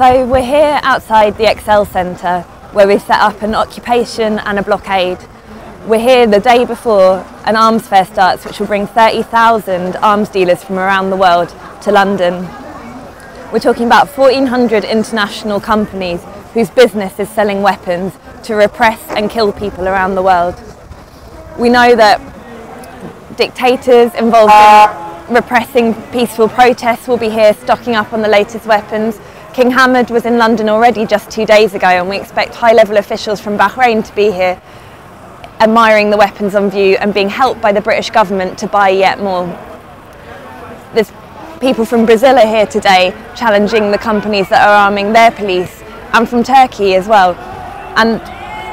So we're here outside the Excel Centre where we've set up an occupation and a blockade. We're here the day before an arms fair starts which will bring 30,000 arms dealers from around the world to London. We're talking about 1,400 international companies whose business is selling weapons to repress and kill people around the world. We know that dictators involved in repressing peaceful protests will be here stocking up on the latest weapons King Hamad was in London already just two days ago and we expect high level officials from Bahrain to be here admiring the weapons on view and being helped by the British government to buy yet more. There's people from Brazil are here today challenging the companies that are arming their police and from Turkey as well. And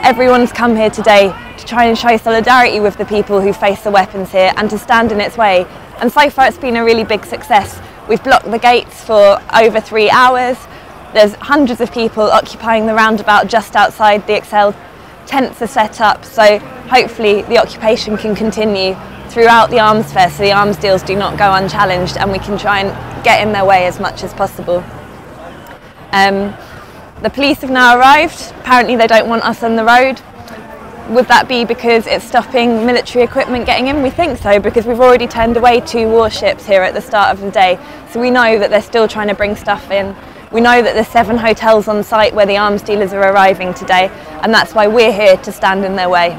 everyone's come here today to try and show solidarity with the people who face the weapons here and to stand in its way. And so far it's been a really big success. We've blocked the gates for over three hours. There's hundreds of people occupying the roundabout just outside the Excel. Tents are set up, so hopefully the occupation can continue throughout the arms fair so the arms deals do not go unchallenged and we can try and get in their way as much as possible. Um, the police have now arrived. Apparently they don't want us on the road. Would that be because it's stopping military equipment getting in? We think so because we've already turned away two warships here at the start of the day. So we know that they're still trying to bring stuff in. We know that there's seven hotels on site where the arms dealers are arriving today and that's why we're here to stand in their way.